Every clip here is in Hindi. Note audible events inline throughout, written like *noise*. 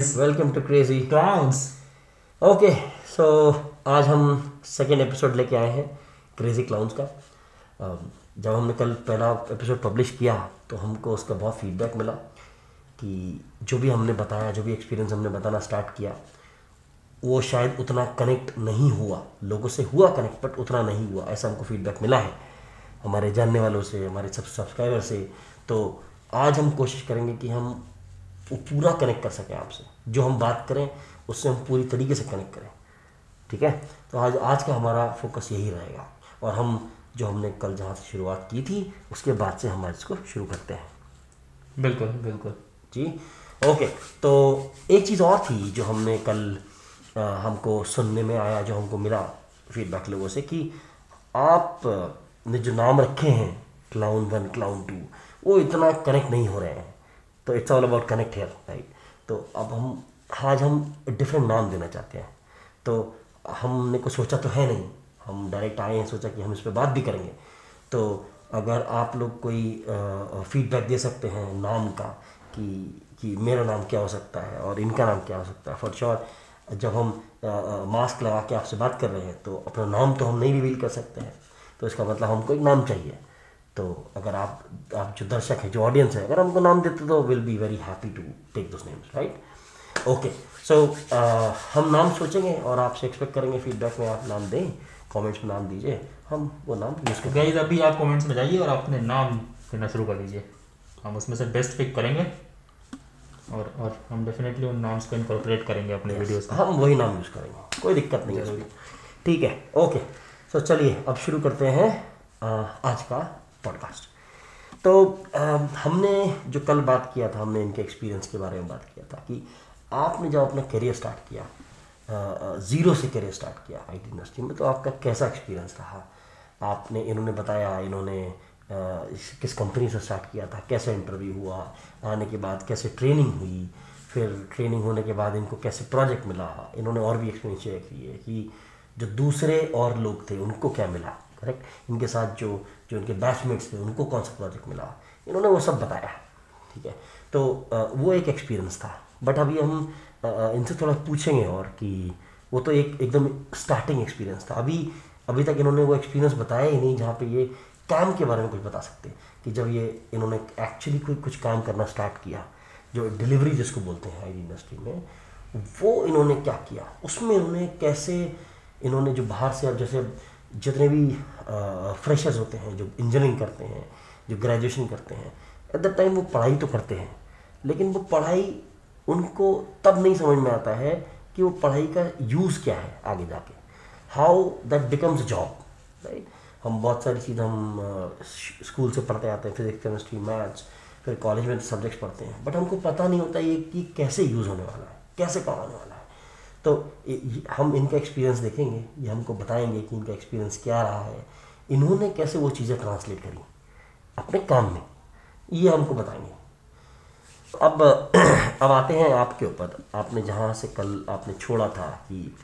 Welcome to crazy clowns okay so आज हम सेकेंड एपिसोड लेके आए हैं क्रेजी क्लाउन्स का। Um, जब हमने कल पहला एपिसोड पब्लिश किया तो हमको उसका बहुत फीडबैक मिला कि जो भी हमने बताया जो भी एक्सपीरियंस हमने बताना स्टार्ट किया वो शायद उतना कनेक्ट नहीं हुआ। लोगों से हुआ कनेक्ट बट उतना नहीं हुआ ऐसा हमको फीडबैक मिला है हमारे जानने वालों से हमारे सब सब्सक्राइबर से। तो आज हम कोशिश करेंगे कि हम वो पूरा कनेक्ट कर सकें आपसे। जो हम बात करें उससे हम पूरी तरीके से कनेक्ट करें। ठीक है? तो आज आज का हमारा फोकस यही रहेगा। और हम जो हमने कल जहाँ से शुरुआत की थी उसके बाद से हम आज इसको शुरू करते हैं। बिल्कुल बिल्कुल। जी? ओके तो एक चीज़ और थी जो हमने कल आ, हमको सुनने में आया जो हमको मिला फीडबैक लोगों से कि आप ने जो नाम रखे हैं क्लाउन वन क्लाउन टू वो इतना कनेक्ट नहीं हो रहे हैं। तो it's all about connect hair right तो अब हम, आज हम डिफरेंट नाम देना चाहते हैं। तो हमने कुछ सोचा तो है नहीं। हम डायरेक्ट आए हैं, सोचा कि हम इस पर बात भी करेंगे। तो अगर आप लोग कोई फीडबैक दे सकते हैं नाम का, कि कि मेरा नाम क्या हो सकता है और इनका नाम क्या हो सकता है फॉर श्योर जब हम मास्क लगा के आपसे बात कर रहे हैं तो अपना नाम तो हम नहीं रिवील कर सकते हैं। तो इसका मतलब हमको एक नाम चाहिए। तो अगर आप आप जो दर्शक हैं जो ऑडियंस है अगर हमको नाम देते तो will be very happy to take those names right okay so हम नाम सोचेंगे और आपसे एक्सपेक्ट करेंगे फीडबैक में आप नाम दें कमेंट्स में नाम दीजिए हम वो नाम यूज़ करेंगे। गाइस अभी आप कमेंट्स में जाइए और अपने नाम देना शुरू कर दीजिए। हम उसमें से बेस्ट पिक करेंगे और और हम डेफिनेटली उन नाम्स को इनकॉर्पोरेट करेंगे अपने वीडियोस में। हम वही नाम यूज़ करेंगे कोई दिक्कत नहीं है। ठीक है ओके सो चलिए अब शुरू करते हैं आज का पॉडकास्ट तो आ, हमने जो कल बात किया था हमने इनके एक्सपीरियंस के बारे में बात किया था कि आपने जब अपना करियर स्टार्ट किया ज़ीरो से करियर स्टार्ट किया आई टी इंडस्ट्री में तो आपका कैसा एक्सपीरियंस रहा? आपने इन्होंने बताया इन्होंने आ, किस कंपनी से स्टार्ट किया था कैसे इंटरव्यू हुआ आने के बाद कैसे ट्रेनिंग हुई फिर ट्रेनिंग होने के बाद इनको कैसे प्रोजेक्ट मिला? इन्होंने और भी एक्सपीरियंस शेयर किए कि जो दूसरे और लोग थे उनको क्या मिला करेक्ट इनके साथ जो जो इनके बैचमेट्स थे, उनको कौन सा प्रोजेक्ट मिला? इन्होंने वो सब बताया, ठीक है? तो वो एक एक्सपीरियंस था। बट अभी हम इनसे थोड़ा पूछेंगे और कि वो तो एक एकदम स्टार्टिंग एक्सपीरियंस था। अभी अभी तक इन्होंने वो एक्सपीरियंस बताया ही नहीं जहाँ पे ये काम के बारे में कुछ बता सकते कि जब ये इन्होंने एक्चुअली कोई कुछ काम करना स्टार्ट किया, जो डिलीवरी जिसको बोलते हैं आई इंडस्ट्री में, वो इन्होंने क्या किया? उसमें इन्होंने कैसे इन्होंने जो बाहर से, अब जैसे जितने भी फ्रेशर्स होते हैं, जो इंजीनियरिंग करते हैं, जो ग्रेजुएशन करते हैं एट द टाइम वो पढ़ाई तो करते हैं, लेकिन वो पढ़ाई उनको तब नहीं समझ में आता है कि वो पढ़ाई का यूज़ क्या है आगे जाके। How that becomes job right हम बहुत सारी चीज़ हम स्कूल से पढ़ते आते हैं फिजिक्स केमिस्ट्री मैथ्स फिर कॉलेज में सब्जेक्ट्स पढ़ते हैं बट हमको पता नहीं होता ये कि कैसे यूज़ होने वाला है, कैसे काम वाला है। तो हम इनका एक्सपीरियंस देखेंगे, ये हमको बताएँगे कि इनका एक्सपीरियंस क्या रहा है। इन्होंने कैसे वो चीज़ें ट्रांसलेट करी? अपने काम में। ये हमको बताएँगे। अब *clears throat* अब आते हैं आपके ऊपर। आपने जहाँ से कल आपने छोड़ा था कि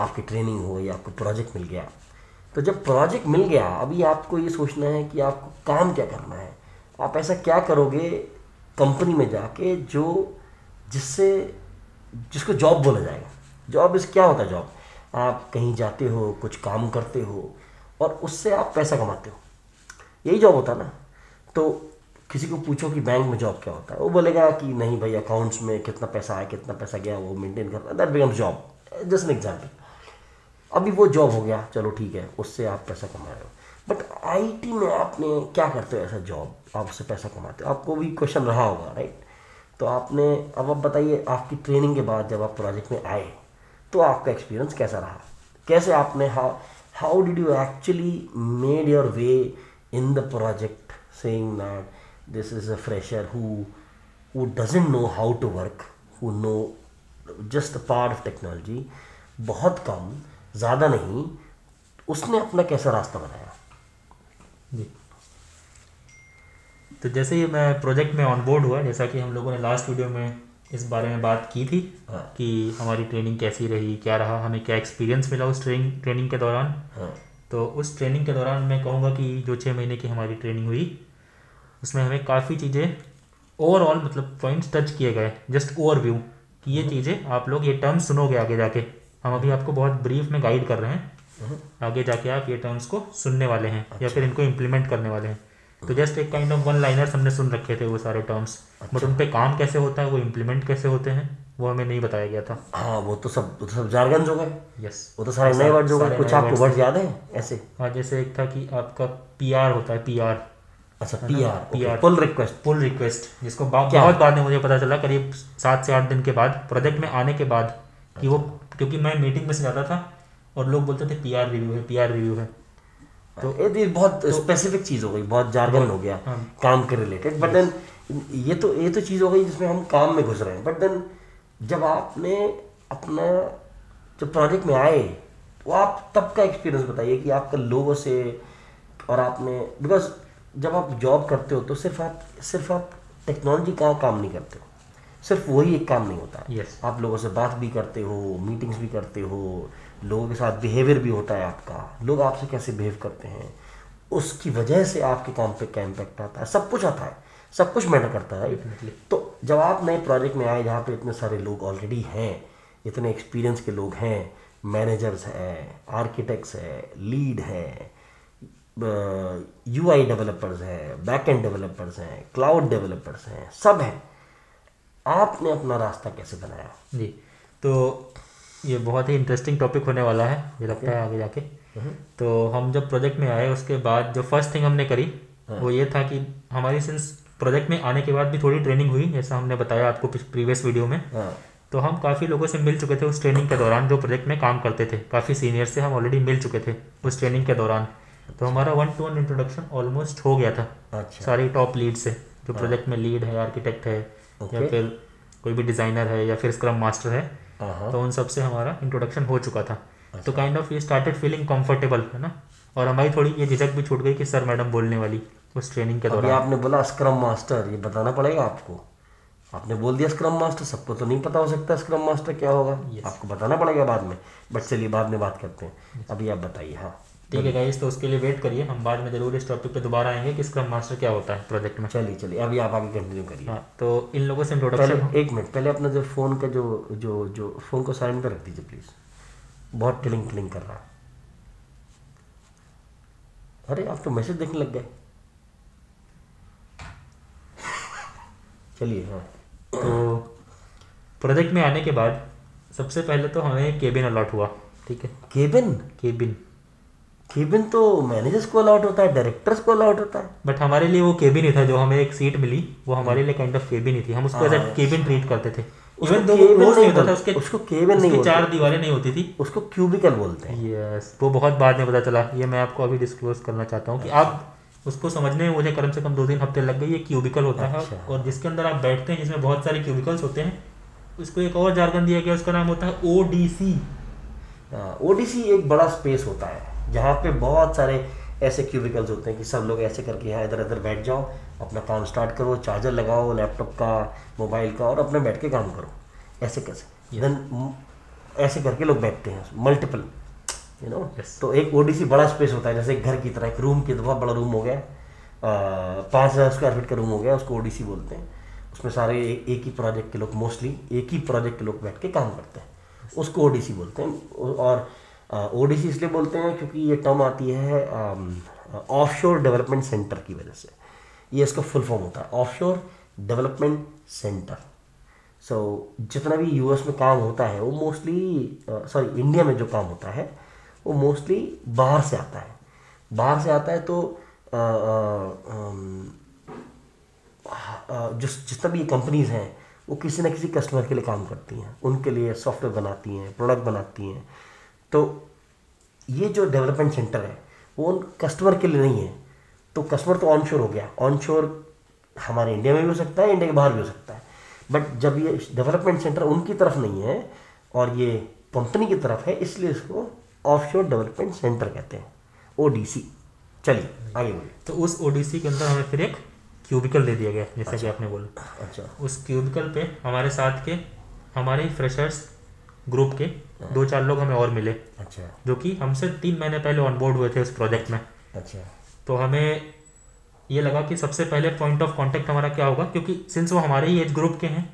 आपकी ट्रेनिंग हो या आपको प्रोजेक्ट मिल गया। तो जब प्रोजेक्ट मिल गया, अभी आपको ये सोचना है कि आपको काम क्या करना है। आप ऐसा क्या करोगे कंपनी में जाके जो जिससे, जिसको जॉब बोला जाएगा? जॉब इस क्या होता है जॉब आप कहीं जाते हो, कुछ काम करते हो, और उससे आप पैसा कमाते हो। यही जॉब होता ना। तो किसी को पूछो कि बैंक में जॉब क्या होता है, वो बोलेगा कि नहीं भाई अकाउंट्स में कितना पैसा आया कितना पैसा गया, वो मेंटेन करना that becomes job just an example अभी वो जॉब हो गया, चलो ठीक है, उससे आप पैसा कमा रहे हो। बट आईटी में आपने क्या करते हो ऐसा जॉब आप उससे पैसा कमाते हो। आपको भी क्वेश्चन रहा होगा राइट तो आपने, अब आप बताइए, आपकी ट्रेनिंग के बाद जब आप प्रोजेक्ट में आए तो आपका एक्सपीरियंस कैसा रहा? कैसे आपने how how did you actually made your way in the project saying that this is a fresher who who doesn't know how to work who know just part of technology बहुत कम, ज़्यादा नहीं, उसने अपना कैसा रास्ता बनाया? जी। तो जैसे ही मैं प्रोजेक्ट में ऑन बोर्ड हुआ, जैसा कि हम लोगों ने लास्ट वीडियो में इस बारे में बात की थी हाँ। कि हमारी ट्रेनिंग कैसी रही क्या रहा हमें क्या एक्सपीरियंस मिला उस ट्रेनिंग ट्रेनिंग के दौरान? हाँ। तो उस ट्रेनिंग के दौरान मैं कहूँगा कि जो छः महीने की हमारी ट्रेनिंग हुई उसमें हमें काफ़ी चीज़ें ओवरऑल मतलब पॉइंट्स टच किए गए। जस्ट ओवरव्यू कि ये चीज़ें आप लोग ये टर्म्स सुनोगे आगे जाके। हम अभी आपको बहुत ब्रीफ में गाइड कर रहे हैं। आगे जाके आप ये टर्म्स को सुनने वाले हैं या फिर इनको इम्प्लीमेंट करने वाले हैं। तो जस्ट एक काइंड ऑफ़ वन लाइनर्स हमने सुन रखे थे वो सारे टर्म्स बट उन पे काम कैसे होता है वो इम्प्लीमेंट कैसे होते हैं वो हमें नहीं बताया गया था। हाँ वो तो सब वो तो सब जारगन हो। गए यस वो तो सारे नए वर्ड हो गए कुछ आपको वर्ड याद है? ऐसे। हाँ जैसे एक था कि आपका पीआर होता है पी अच्छा P R pull request pull request जिसको बा, बहुत बाद में मुझे पता चला करीब सात से आठ दिन के बाद प्रोजेक्ट में आने के बाद कि वो क्योंकि मैं मीटिंग में से जाता था और लोग बोलते थे पीआर रिव्यू है पीआर रिव्यू है। तो ये ये बहुत स्पेसिफिक चीज़ हो गई बहुत जार्गन हो गया हाँ। काम के रिलेटेड बट देन ये तो ये तो चीज़ हो गई जिसमें हम काम में घुस रहे हैं. बट देन जब आपने अपना जब प्रोजेक्ट में आए तो आप तब का एक्सपीरियंस बताइए कि आपका लोगों से और आपने बिकॉज़ जब आप जॉब करते हो तो सिर्फ़ आप सिर्फ़ आप टेक्नोलॉजी का काम नहीं करते हो? सिर्फ़ वही एक काम नहीं होता। Yes. आप लोगों से बात भी करते हो मीटिंग्स भी करते हो लोगों के साथ बिहेवियर भी होता है आपका। लोग आपसे कैसे बिहेव करते हैं? उसकी वजह से आपके काम पे क्या इम्पेक्ट आता है? सब कुछ आता है। सब कुछ मैटर करता है Definitely. तो जब आप नए प्रोजेक्ट में आए जहाँ पे इतने सारे लोग ऑलरेडी हैं इतने एक्सपीरियंस के लोग हैं मैनेजर्स हैं आर्किटेक्ट्स हैं लीड हैं यू आई डेवलपर्स हैं बैक एंड डेवलपर्स हैं क्लाउड डेवलपर्स हैं सब हैं। आपने अपना रास्ता कैसे बनाया? जी तो ये बहुत ही इंटरेस्टिंग टॉपिक होने वाला है मुझे लगता है आगे जाके। तो हम जब प्रोजेक्ट में आए उसके बाद जो फ़र्स्ट थिंग हमने करी वो ये था कि हमारी सिंस प्रोजेक्ट में आने के बाद भी थोड़ी ट्रेनिंग हुई जैसा हमने बताया आपको प्रीवियस वीडियो में। हाँ। तो हम काफ़ी लोगों से मिल चुके थे उस ट्रेनिंग के दौरान जो प्रोजेक्ट में काम करते थे। काफ़ी सीनियर से हम ऑलरेडी मिल चुके थे उस ट्रेनिंग के दौरान। तो हमारा one to one introduction almost हो गया था। अच्छा। सारी टॉप लीड से जो प्रोजेक्ट में लीड है आर्किटेक्ट है या फिर कोई भी डिज़ाइनर है या फिर स्क्रम मास्टर है हाँ तो उन सबसे हमारा इंट्रोडक्शन हो चुका था। तो काइंड ऑफ़ ये स्टार्टेड फीलिंग कंफर्टेबल है ना? और हमारी थोड़ी ये झिझक भी छूट गई कि सर मैडम बोलने वाली उस ट्रेनिंग के दौरान। आपने बोला स्क्रम मास्टर ये बताना पड़ेगा आपको। आपने बोल दिया स्क्रम मास्टर सबको तो नहीं पता हो सकता स्क्रम मास्टर क्या होगा। Yes. आपको बताना पड़ेगा बाद में। बट चलिए बाद में बात करते हैं। अभी आप बताइए हाँ। ठीक है गाइस तो उसके लिए वेट करिए। हम बाद में ज़रूर इस टॉपिक पे दोबारा आएँगे कि स्क्रम मास्टर क्या होता है प्रोजेक्ट में। चलिए चलिए। अभी आप आगे कंटिन्यू करिए। हाँ तो इन लोगों से इंट्रोडक्शन पहले एक मिनट पहले अपना जो फ़ोन का जो जो जो फ़ोन को साइलेंट पे रख दीजिए प्लीज़ बहुत टिलिंग टिलिंग कर रहा है। अरे आप तो मैसेज देखने लग गए। चलिए हाँ। तो प्रोजेक्ट में आने के बाद सबसे पहले तो हमें केबिन अलॉट हुआ ठीक है? केबिन केबिन केबिन तो मैनेजर्स को अलाउट होता है डायरेक्टर्स को अलाउट होता है। बट हमारे लिए वो केबिन ही था जो हमें एक सीट मिली वो हमारे लिए काइंड ऑफ़ केबिन ही थी। हम उसको एज हाँ, केबिन ट्रीट करते थे। उसको इवन दो cabin नहीं नहीं होता था उसके उसको cabin नहीं उसकी चार दीवारें नहीं होती थी। उसको क्यूबिकल बोलते हैं। यस वो बहुत बाद में पता चला। ये मैं आपको अभी डिस्क्लोज करना चाहता हूँ कि आप उसको समझने में मुझे कम से कम दो तीन हफ़्ते लग गए ये क्यूबिकल होता है। अच्छा। और जिसके अंदर आप बैठते हैं जिसमें बहुत सारे क्यूबिकल्स होते हैं उसको एक और जार्गन दिया गया उसका नाम होता है ओ डी सी ओडीसी एक बड़ा स्पेस होता है। जहाँ पे बहुत सारे ऐसे क्यूबिकल्स होते हैं कि सब लोग ऐसे करके यहाँ इधर उधर बैठ जाओ अपना काम स्टार्ट करो चार्जर लगाओ लैपटॉप का मोबाइल का और अपने बैठ के काम करो। ऐसे कैसे? देन ऐसे करके लोग बैठते हैं मल्टीपल यू नो. तो एक ओडीसी बड़ा स्पेस होता है जैसे घर की तरह एक रूम की बहुत बड़ा रूम हो गया। पाँच हज़ार स्क्वायर फीट का रूम हो गया उसको ओडीसी बोलते हैं। उसमें सारे एक, एक ही प्रोजेक्ट के लोग मोस्टली एक ही प्रोजेक्ट के लोग बैठ के काम करते हैं। उसको ओडीसी बोलते हैं। और ओडीसी इसलिए बोलते हैं क्योंकि ये टर्म आती है ऑफशोर डेवलपमेंट सेंटर की वजह से। ये इसका फुल फॉर्म होता है ऑफशोर डेवलपमेंट सेंटर सो जितना भी यूएस में काम होता है, वो मोस्टली सॉरी इंडिया में जो काम होता है, वो मोस्टली बाहर से आता है। बाहर से आता है तो जिस जितना भी कंपनीज़ हैं, वो किसी ना किसी कस्टमर के लिए काम करती हैं। उनके लिए सॉफ्टवेयर बनाती हैं प्रोडक्ट बनाती हैं। तो ये जो डेवलपमेंट सेंटर है वो उन कस्टमर के लिए नहीं है। तो कस्टमर तो ऑन हो गया। ऑन हमारे इंडिया में भी हो सकता है इंडिया के बाहर भी हो सकता है। बट जब ये डेवलपमेंट सेंटर उनकी तरफ़ नहीं है और ये कंपनी की तरफ़ है इसलिए इसको ऑफशोर डेवलपमेंट सेंटर कहते हैं। ओडीसी चलिए आगे बोलिए। तो उस ओडीसी के अंदर हमें फिर एक क्यूबिकल दे दिया गया जैसा अच्छा, कि आपने बोला। अच्छा। उस क्यूबिकल पे हमारे साथ के हमारे फ्रेशर्स ग्रुप के दो चार लोग हमें और मिले। अच्छा। जो कि हमसे तीन महीने पहले ऑन बोर्ड हुए थे उस प्रोजेक्ट में। अच्छा। तो हमें ये लगा कि सबसे पहले पॉइंट ऑफ़ कांटेक्ट हमारा क्या होगा? क्योंकि सिंस वो हमारे ही एज ग्रुप के हैं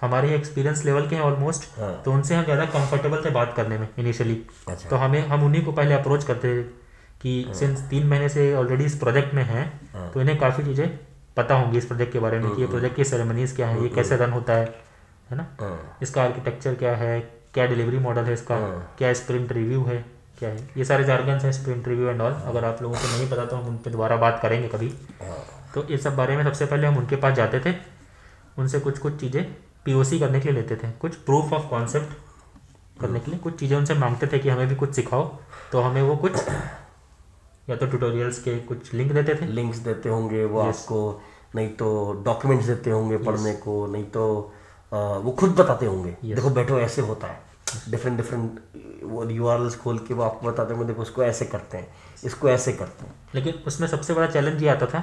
हमारे ही एक्सपीरियंस लेवल के हैं ऑलमोस्ट हाँ। तो उनसे हम ज़्यादा कंफर्टेबल थे बात करने में इनिशियली अच्छा। तो हमें हम उन्हीं को पहले अप्रोच करते थे कि सिंस तीन महीने से ऑलरेडी इस प्रोजेक्ट में हैं तो इन्हें काफ़ी चीज़ें पता होंगी इस प्रोजेक्ट के बारे में कि ये प्रोजेक्ट की सेरेमनीज क्या है ये कैसे रन होता है है ना? हाँ। इसका आर्किटेक्चर क्या है क्या डिलीवरी मॉडल है इसका? क्या स्प्रिंट रिव्यू है? क्या है? ये सारे जार्गन्स हैं स्प्रिंट रिव्यू एंड ऑल अगर आप लोगों को नहीं पता तो हम उन पर दोबारा बात करेंगे कभी। हाँ। तो ये सब बारे में सबसे पहले हम उनके पास जाते थे। उनसे कुछ कुछ चीज़ें पीओसी करने के लिए लेते थे। कुछ प्रूफ ऑफ़ कॉन्सेप्ट करने के लिए। कुछ चीज़ें उनसे मांगते थे कि हमें भी कुछ सिखाओ। तो हमें वो कुछ या तो ट्यूटोरियल्स के कुछ लिंक देते थे। लिंक्स देते होंगे वो आपको नहीं तो डॉक्यूमेंट्स देते होंगे पढ़ने को नहीं तो आ, वो खुद बताते होंगे। देखो बैठो ऐसे होता है। डिफरेंट डिफरेंट वो यू खोल के वो आपको बताते होंगे देखो इसको ऐसे करते हैं इसको ऐसे करते हैं। लेकिन उसमें सबसे बड़ा चैलेंज ये आता था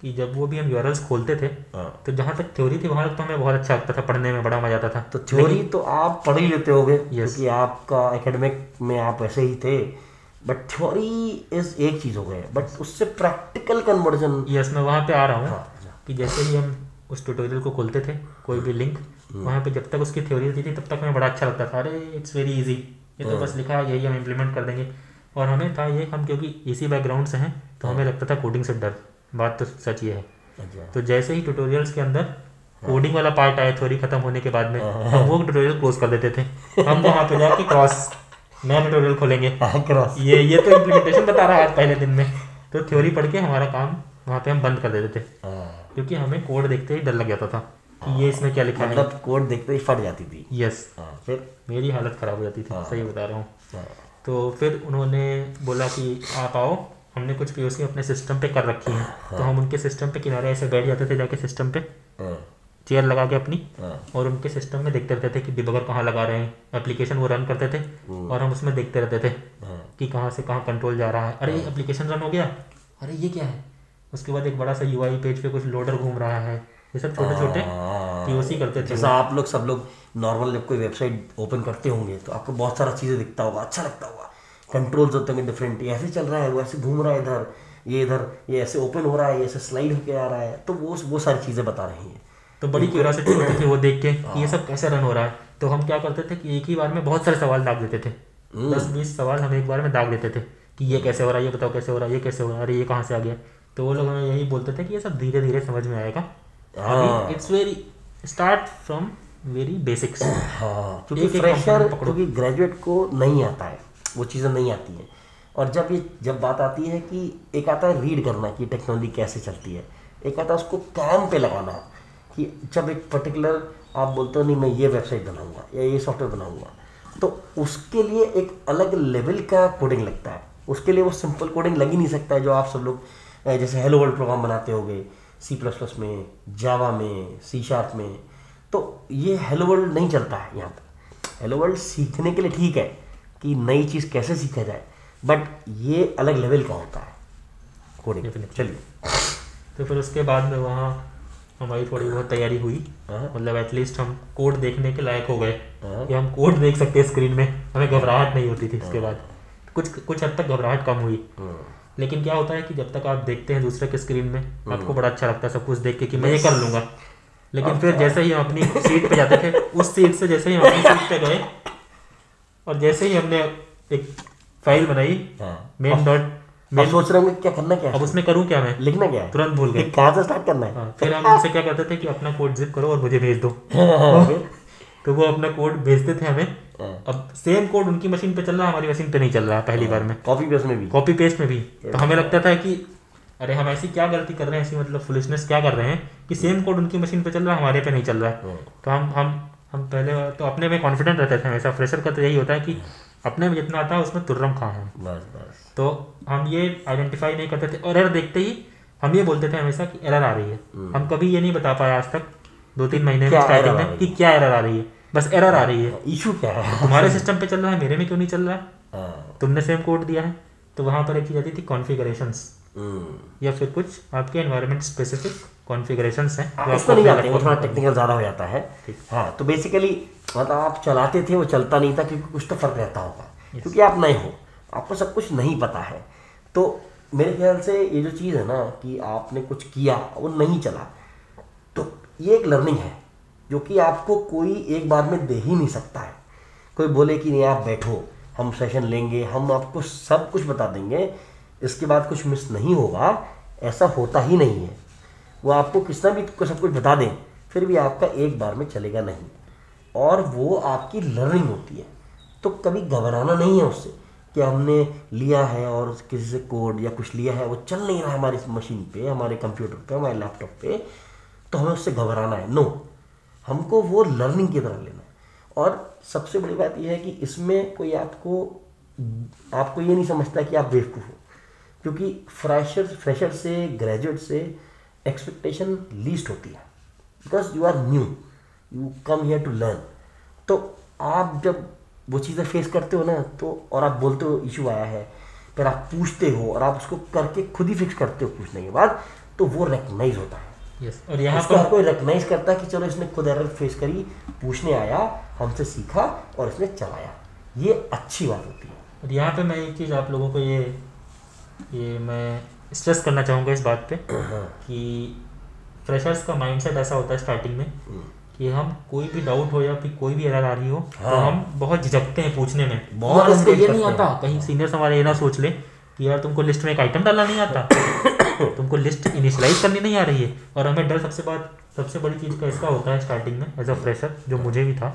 कि जब वो भी हम यूआरएल्स खोलते थे हाँ। तो जहाँ तक थ्योरी थी वहाँ तक तो हमें बहुत अच्छा लगता था पढ़ने में बड़ा मज़ा आता था। तो थ्योरी तो आप पढ़ ही लेते हो होगे क्योंकि आपका एकेडमिक में आप ऐसे ही थे बट थ्योरी इज़ एक चीज़ हो गई बट उससे प्रैक्टिकल कन्वर्जन यस मैं वहाँ पे आ रहा हूँ हाँ, कि जैसे ही हम उस ट्यूटोरियल को खोलते थे कोई भी लिंक वहाँ पे जब तक उसकी थ्योरी होती थी तब तक हमें बड़ा अच्छा लगता था। अरे इट्स वेरी इजी ये तो बस लिखा है यही हम इम्प्लीमेंट कर देंगे। और हमें था ये हम क्योंकि इसी बैकग्राउंड से हैं तो हमें लगता था कोडिंग से डर। बात तो सच ये है। अच्छा। तो जैसे ही ट्यूटोरियल्स के अंदर कोडिंग वाला पार्ट आया थ्योरी खत्म होने के बाद में हम वो ट्यूटोरियल क्लोज कर देते थे। हम वहाँ पे जाके क्रॉस नया ट्यूटोरियल खोलेंगे। हाँ क्रॉस ये ये तो इम्प्लीमेंटेशन बता रहा है आज पहले दिन में। तो थ्योरी पढ़ के हमारा काम वहाँ पे हम बंद कर देते थे। हाँ, क्योंकि हमें कोड देखते ही डर लग जाता था। कि ये इसमें क्या लिखा है? मतलब कोड देखते ही फट जाती थी। यस हाँ फिर? मेरी हालत ख़राब हो जाती थी सही बता रहा हूँ। हाँ, तो फिर उन्होंने बोला कि आप आओ हमने कुछ पीओसी अपने सिस्टम पे कर रखी हैं। तो हम उनके सिस्टम पे किनारे ऐसे बैठ जाते थे जाके सिस्टम पे हाँ, चेयर लगा के अपनी हाँ, और उनके सिस्टम में देखते रहते थे कि डिबगर कहाँ लगा रहे हैं। एप्लीकेशन वो रन करते थे और हम उसमें देखते रहते थे हाँ, कि कहाँ से कहाँ कंट्रोल जा रहा है। अरे एप्लीकेशन रन हो गया? अरे ये क्या है? उसके बाद एक बड़ा सा यूआई पेज पे कुछ लोडर घूम रहा है। ये सब छोटे छोटे हाँ। पीओसी करते थे जैसा आप लोग सब लोग नॉर्मल जब कोई वेबसाइट ओपन करते होंगे तो आपको बहुत सारा चीज़ें दिखता होगा अच्छा लगता होगा। कंट्रोल्स होते होंगे डिफरेंट ये ऐसे चल रहा है वो ऐसे घूम रहा है इधर ये इधर ये ऐसे ओपन हो रहा है ये ऐसे स्लाइड होके आ रहा है तो वो वो सारी चीज़ें बता रही हैं। तो बड़ी क्यूरियोसिटी होती थी वो देख के कि ये सब कैसे रन हो रहा है। तो हम क्या करते थे कि एक ही बार में बहुत सारे सवाल दाग देते थे। दस बीस सवाल हम एक बार में दाग देते थे कि ये कैसे हो रहा है ये बताओ कैसे हो रहा है ये कैसे हो रहा है अरे ये कहाँ से आ गया? तो वो लोग हमें यही बोलते थे कि ये सब धीरे धीरे समझ में आएगा। हाँ। It's very start from very basics हाँ क्योंकि फ्रेशर क्योंकि ग्रेजुएट को नहीं आता है वो चीज़ें नहीं आती हैं। और जब ये जब बात आती है कि एक आता है रीड करना कि टेक्नोलॉजी कैसे चलती है एक आता है उसको काम पे लगाना कि जब एक पर्टिकुलर आप बोलते हो नहीं मैं ये वेबसाइट बनाऊँगा या ये सॉफ्टवेयर बनाऊँगा। तो उसके लिए एक अलग लेवल का कोडिंग लगता है। उसके लिए वो सिंपल कोडिंग लग ही नहीं सकता है जो आप सब लोग जैसे हेलो वर्ल्ड प्रोग्राम बनाते होगे सी प्लस प्लस में जावा में सी शार्प में तो ये हेलो वर्ल्ड नहीं चलता है यहाँ पर हेलो वर्ल्ड सीखने के लिए ठीक है कि नई चीज़ कैसे सीखा जाए बट ये अलग लेवल का होता है। कोडिंग चलिए। तो फिर उसके बाद में वहाँ हमारी थोड़ी बहुत तैयारी हुई। हाँ। मतलब एटलीस्ट हम कोड देखने के लायक हो गए। हाँ। कि हम कोड देख सकते हैं स्क्रीन में। हमें घबराहट नहीं होती थी इसके बाद। कुछ कुछ हद तक घबराहट कम हुई। लेकिन क्या होता है कि जब तक आप देखते हैं दूसरे के स्क्रीन में आपको बड़ा अच्छा लगता है सब कुछ देख के कि मैं ये कर लूँगा। लेकिन फिर जैसे ही हम अपनी सीट पे जाते थे उस सीट से जैसे ही हम अपनी सीट पे गए और जैसे ही हमने एक फ़ाइल बनाई हाँ। मेन डॉट अब सोच रहे होंगे क्या करना क्या अब उसमें करूँ क्या मैं? लिखना क्या है? तुरंत भूल गए। कहाँ से स्टार्ट करना है? हाँ, फिर हम उनसे क्या करते थे कि अपना कोड जिप करो और मुझे भेज दो। *laughs* हाँ, फिर? तो वो अपना कोड भेजते थे हमें। हाँ। अब सेम कोड उनकी मशीन पे चल रहा है हमारी मशीन पे नहीं चल रहा है पहली बार में। कॉपी पेस्ट में भी। कॉपी पेस्ट में भी। तो हमें लगता था कि अरे हम ऐसी क्या गलती कर रहे हैं ऐसी मतलब फुलिशनेस क्या कर रहे हैं कि सेम कोड उनकी मशीन पे चल रहा है हमारे पे नहीं चल रहा है। तो हम हम हम पहले तो अपने में कॉन्फिडेंट रहते थे हमेशा। फ्रेशर का तो यही होता है कि अपने में जितना आता है उसमें तुर्रम खा है। बस बस। तो हम ये आइडेंटिफाई नहीं करते थे और एरर देखते ही हम ये बोलते थे हमेशा कि एरर आ रही है। हम कभी ये नहीं बता पाए आज तक दो तीन महीने में स्टार्टिंग में कि क्या एरर आ रही है। बस एरर आ रही है। इशू क्या है? तुम्हारे सिस्टम पे चल रहा है मेरे में क्यों नहीं चल रहा है? हाँ, तुमने सेम कोड दिया है तो वहाँ पर एक चीज़ आती थी कॉन्फ़िगरेशंस हम्म। या फिर कुछ आपके एनवायरनमेंट स्पेसिफिक कॉन्फ़िगरेशन हैं जो नहीं आते वो थोड़ा टेक्निकल ज़्यादा हो जाता है। हाँ तो बेसिकली मतलब आप चलाते थे वो चलता नहीं था क्योंकि कुछ तो फ़र्क रहता होगा। क्योंकि आप नए हो आपको सब कुछ नहीं पता है। तो मेरे ख्याल से ये जो चीज़ है ना कि आपने कुछ किया वो नहीं चला। तो ये एक लर्निंग है। जो कि आपको कोई एक बार में दे ही नहीं सकता है। कोई बोले कि नहीं, आप बैठो, हम सेशन लेंगे, हम आपको सब कुछ बता देंगे, इसके बाद कुछ मिस नहीं होगा, ऐसा होता ही नहीं है। वो आपको कितना भी सब कुछ बता दें, फिर भी आपका एक बार में चलेगा नहीं। और वो आपकी लर्निंग होती है। तो कभी घबराना नहीं है उससे कि हमने लिया है और किसी से कोड या कुछ लिया है, वो चल नहीं रहा हमारी मशीन पे, हमारे कंप्यूटर पे, हमारे लैपटॉप पे तो हमें उससे घबराना है। नो हमको वो लर्निंग की तरह लेना है। और सबसे बड़ी बात यह है कि इसमें कोई आपको आपको ये नहीं समझता कि आप बेवकूफ़ हो। क्योंकि फ्रेशर फ्रेशर से ग्रेजुएट से एक्सपेक्टेशन लीस्ट होती है। Because you are new you come here to learn तो आप जब वो चीज़ें फेस करते हो ना तो और आप बोलते हो, इशू आया है। फिर आप पूछते हो और आप उसको करके खुद ही फिक्स करते हो पूछने के बाद तो वो रिकग्नाइज होता है। और यहाँ पर कोई रिकग्नाइज करता है कि चलो इसने खुद एरर फेस करी पूछने आया हमसे सीखा और इसने चलाया। ये अच्छी बात होती है। और यहाँ पे मैं एक चीज़ आप लोगों को ये ये मैं स्ट्रेस करना चाहूँगा इस बात पे कि फ्रेशर्स का माइंडसेट ऐसा होता है स्टार्टिंग में कि हम कोई भी डाउट हो या फिर कोई भी एरर आ रही हो हाँ। तो हाँ। हम बहुत झिझकते हैं पूछने में। बहुत ये नहीं आता। कहीं सीनियर्स हमारे ये ना सोच ले कि यार तुमको लिस्ट में एक आइटम डालना नहीं आता। *coughs* *laughs* तुमको लिस्ट इनिशलाइज करनी नहीं आ रही है। और हमें डर सबसे बात सबसे बड़ी चीज़ का इसका होता है स्टार्टिंग में एज अ फ्रेशर जो मुझे भी था।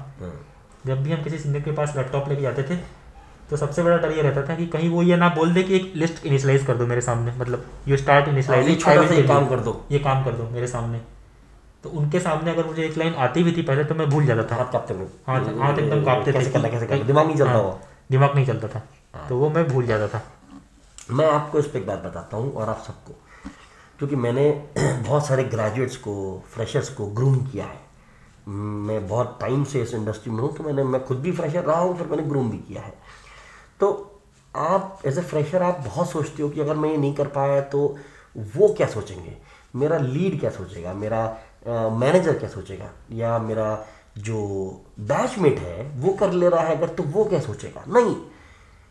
जब भी हम किसी सीनियर के पास लैपटॉप लेके जाते थे तो सबसे बड़ा डर ये रहता था कि कहीं वो ये ना बोल दे कि एक लिस्ट इनिशलाइज कर दो मेरे सामने। मतलब यू स्टार्ट हाँ, इनिशलाइजिंग ये काम कर दो। ये काम कर दो मेरे सामने। तो उनके सामने अगर मुझे एक लाइन आती भी थी पहले तो मैं भूल जाता था। हाथ कांपते हुए। हाथ हाथ एकदम कांपते थे दिमाग नहीं चलता हाँ, हुआ। दिमाग नहीं चलता था। तो वो मैं भूल जाता था। मैं आपको इस पर एक बात बताता हूँ और आप सबको। क्योंकि मैंने *clears throat* बहुत सारे ग्रेजुएट्स को फ्रेशर्स को ग्रूम किया है। मैं बहुत टाइम से इस इंडस्ट्री में हूँ तो मैंने, मैं खुद भी फ्रेशर रहा हूँ, फिर मैंने ग्रूम भी किया है। तो आप एज ए फ्रेशर आप बहुत सोचते हो कि अगर मैं ये नहीं कर पाया तो वो क्या सोचेंगे? मेरा लीड क्या सोचेगा? मेरा मैनेजर क्या सोचेगा? या मेरा जो बैचमेट है, वो कर ले रहा है अगर तो वो क्या सोचेगा? नहीं,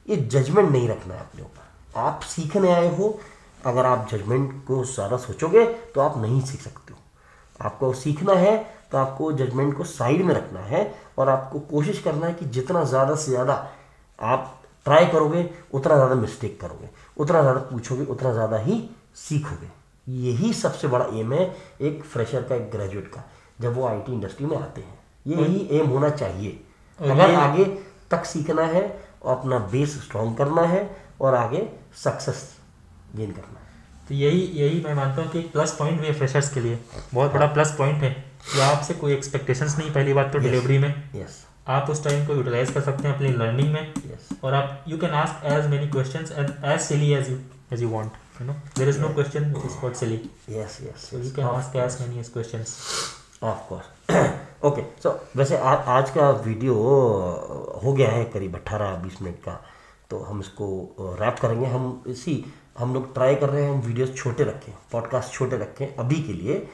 ये जजमेंट नहीं रखना है अपने ऊपर। आप सीखने आए हो अगर आप जजमेंट को ज़्यादा सोचोगे तो आप नहीं सीख सकते हो। आपको सीखना है तो आपको जजमेंट को साइड में रखना है और आपको कोशिश करना है कि जितना ज़्यादा से ज़्यादा आप ट्राई करोगे उतना ज़्यादा मिस्टेक करोगे। उतना ज़्यादा पूछोगे उतना ज़्यादा ही सीखोगे। यही सबसे बड़ा एम है एक फ्रेशर का एक ग्रेजुएट का जब वो आईटी इंडस्ट्री में आते हैं। यही एम होना चाहिए। अगर आगे तक सीखना है और अपना बेस स्ट्रॉन्ग करना है और आगे सक्सेस गेन करना तो यही यही मैं मानता हूँ कि एक प्लस पॉइंट भी है फ्रेशर्स के लिए। बहुत बड़ा प्लस पॉइंट है। कि आपसे कोई एक्सपेक्टेशंस नहीं पहली बात तो डिलीवरी में। यस आप उस टाइम को यूटिलाइज कर सकते हैं अपनी लर्निंग में। यस और आप you can ask as many questions and as silly as you as you want you know there is no question is not silly yes yes so you can ask as many questions of course okay so वैसे आ, आज का वीडियो हो गया है करीब अट्ठारह बीस मिनट का। तो हम इसको रैप करेंगे। हम इसी हम लोग ट्राई कर रहे हैं, हम वीडियोस छोटे रखें पॉडकास्ट छोटे रखें, अभी के लिए।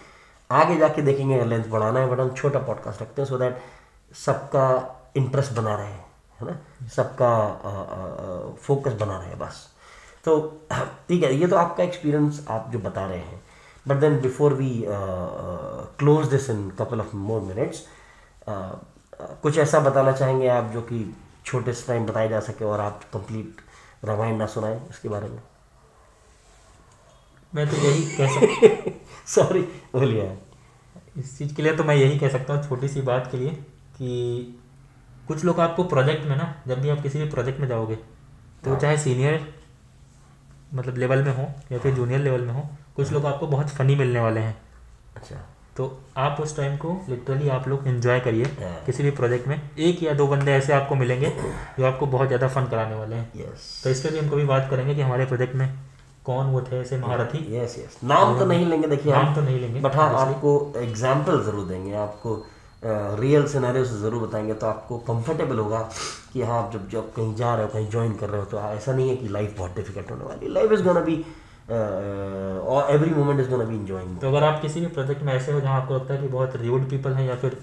आगे जाके देखेंगे लेंथ बढ़ाना है बट हम छोटा पॉडकास्ट रखते हैं सो दैट सबका इंटरेस्ट बना रहे, है ना? सबका फोकस बना रहे, बस। तो *clears throat* ठीक है, ये तो आपका एक्सपीरियंस आप जो बता रहे हैं। But then before we close this in couple of more minutes कुछ ऐसा बताना चाहेंगे आप जो कि छोटे से टाइम बताया जा सके और आप कंप्लीट रामायण ना सुनाएँ इसके बारे में? मैं तो यही कह सकता सॉरी बोलिए इस चीज़ के लिए तो मैं यही कह सकता हूँ छोटी सी बात के लिए कि कुछ लोग आपको प्रोजेक्ट में ना जब भी आप किसी भी प्रोजेक्ट में जाओगे तो चाहे सीनियर मतलब लेवल में हो या फिर जूनियर लेवल में हो कुछ लोग आपको बहुत फनी मिलने वाले हैं। अच्छा। तो आप उस टाइम को लिटरली आप लोग इन्जॉय करिए हाँ। किसी भी प्रोजेक्ट में। एक या दो बंदे ऐसे आपको मिलेंगे जो आपको बहुत ज़्यादा फन कराने वाले हैं। यस तो इस पर भी हम कभी बात करेंगे कि हमारे प्रोजेक्ट में कौन वो थे? ऐसे महारथी? यस यस नाम तो नहीं लेंगे देखिए नाम तो नहीं लेंगे। बट हाँ आपको एग्ज़ाम्पल ज़रूर देंगे। आपको रियल सिनेरियो से ज़रूर बताएँगे तो आपको कंफर्टेबल होगा कि हाँ आप जब जब कहीं जा रहे हो कहीं ज्वाइन कर रहे हो तो ऐसा नहीं है कि लाइफ बहुत डिफ़िकल्ट होने वाली लाइफ इज़ गोना बी और every moment is gonna be enjoying तो अगर आप किसी भी प्रोजेक्ट में ऐसे हो जहाँ आपको लगता है कि बहुत रियूड पीपल हैं या फिर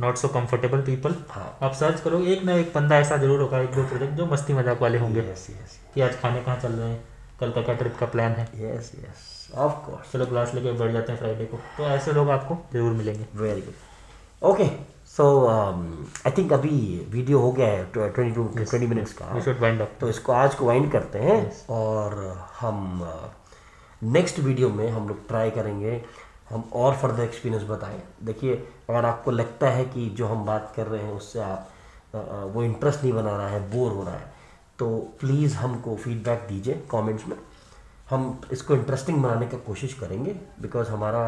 नॉट सो कंफर्टेबल पीपल हाँ। आप सर्च करो एक ना एक बंदा ऐसा ज़रूर होगा एक दो प्रोजेक्ट जो मस्ती मज़ाक वाले होंगे यस यस कि आज खाने कहाँ चल रहे हैं। कल का ट्रिप का प्लान है। यस यस ऑफ़ कोर्स चलो क्लास लेके बैठ जाते हैं फ्राइडे को। तो ऐसे लोग आपको ज़रूर मिलेंगे। Very good okay so I think अभी वीडियो हो गया है ट्वेंटी टू ट्वेंटी मिनट्स का। वी शुड वाइंड अप तो इसको आज को वाइंड करते हैं yes. और हम नेक्स्ट uh, वीडियो में हम लोग ट्राई करेंगे। हम और फर्दर एक्सपीरियंस बताएँ। देखिए अगर आपको लगता है कि जो हम बात कर रहे हैं उससे आप अ, अ, वो इंटरेस्ट नहीं बना रहा है बोर हो रहा है। तो प्लीज़ हमको फीडबैक दीजिए कमेंट्स में। हम इसको इंटरेस्टिंग बनाने का कोशिश करेंगे बिकॉज़ हमारा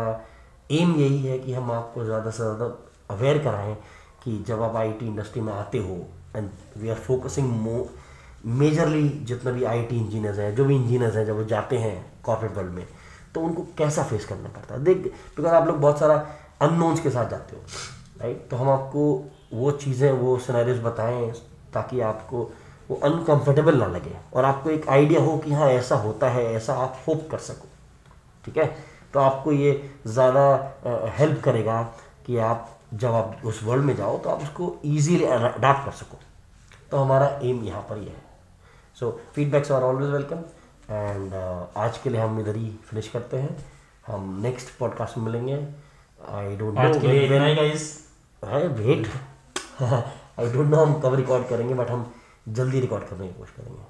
एम यही है कि हम आपको ज़्यादा से ज़्यादा अवेयर कराएँ कि जब आप आईटी इंडस्ट्री में आते हो एंड वी आर फोकसिंग मो मेजरली जितने भी आईटी इंजीनियर्स हैं, जो भी इंजीनियर्स हैं, जब वो जाते हैं कॉर्पोरेट वर्ल्ड में तो उनको कैसा फेस करना पड़ता है? देख बिकॉज़ आप लोग बहुत सारा अननोन्स के साथ जाते हो राइट तो हम आपको वो चीज़ें, वो सिनेरियोज बताएँ ताकि आपको वो अनकंफर्टेबल ना लगे। और आपको एक आइडिया हो कि हाँ ऐसा होता है ऐसा आप होप कर सको। ठीक है? तो आपको ये ज़्यादा हेल्प करेगा कि आप जब आप उस वर्ल्ड में जाओ तो आप उसको ईजीली अडाप्ट कर सको। तो हमारा एम यहाँ पर ही। है so feedbacks are always welcome and आज के लिए हम इधर ही फिनिश करते हैं। हम नेक्स्ट पॉडकास्ट में मिलेंगे। I don't know wait I don't know हम कब रिकॉर्ड करेंगे बट हम जल्दी रिकॉर्ड करने की कोशिश करेंगे।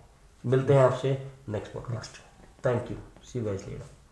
मिलते हैं आपसे next podcast thank you see guys later